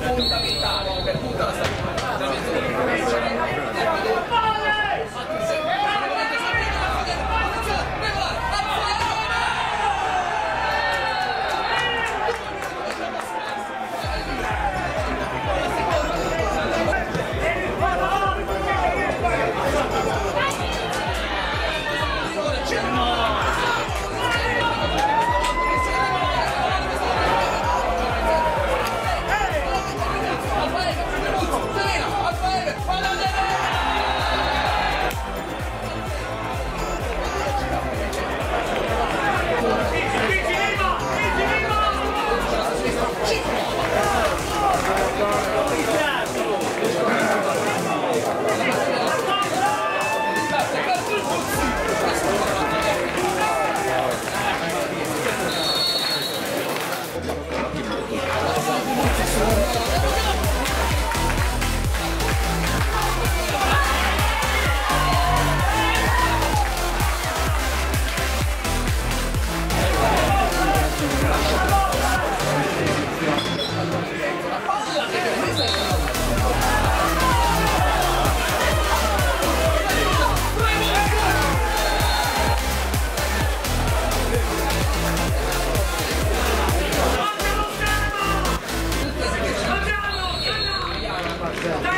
fundamental. Yeah.